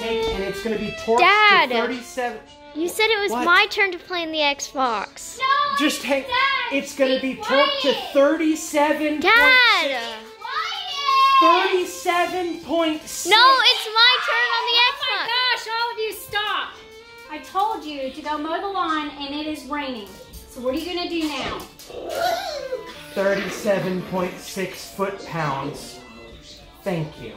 take and it's gonna be torqued Dad. to 37. You said it was What? my turn to play in the Xbox. No, Just hang. It's gonna be torqued to 37. Dad! 37.6. No, it's my turn on the Xbox. Oh my gosh, all of you stop. I told you to go mow the lawn and it is raining. So what are you gonna do now? 37.6 foot pounds. Thank you.